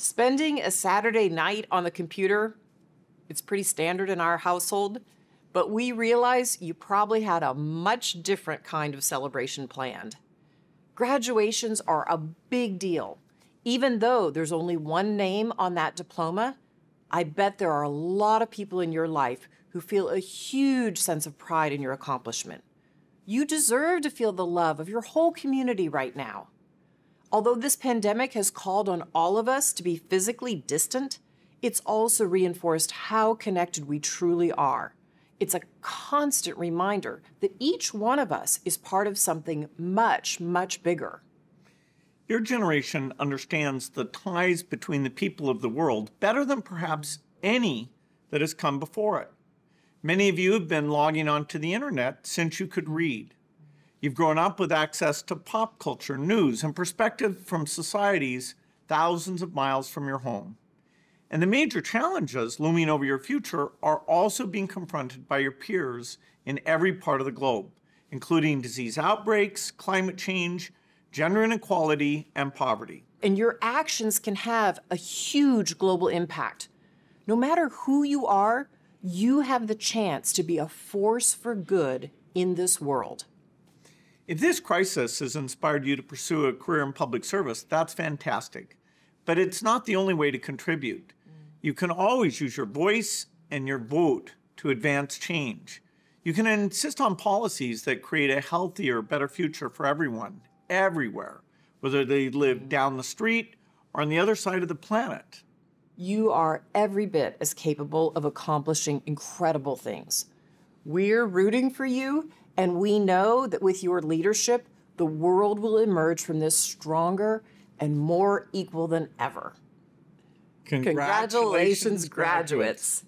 Spending a Saturday night on the computer, it's pretty standard in our household, but we realize you probably had a much different kind of celebration planned. Graduations are a big deal. Even though there's only one name on that diploma, I bet there are a lot of people in your life who feel a huge sense of pride in your accomplishment. You deserve to feel the love of your whole community right now. Although this pandemic has called on all of us to be physically distant, it's also reinforced how connected we truly are. It's a constant reminder that each one of us is part of something much, much bigger. Your generation understands the ties between the people of the world better than perhaps any that has come before it. Many of you have been logging onto the internet since you could read. You've grown up with access to pop culture, news, and perspective from societies thousands of miles from your home. And the major challenges looming over your future are also being confronted by your peers in every part of the globe, including disease outbreaks, climate change, gender inequality, and poverty. And your actions can have a huge global impact. No matter who you are, you have the chance to be a force for good in this world. If this crisis has inspired you to pursue a career in public service, that's fantastic. But it's not the only way to contribute. You can always use your voice and your vote to advance change. You can insist on policies that create a healthier, better future for everyone, everywhere, whether they live mm-hmm. down the street or on the other side of the planet. You are every bit as capable of accomplishing incredible things. We're rooting for you and we know that with your leadership, the world will emerge from this stronger and more equal than ever. Congratulations, Congratulations graduates. graduates.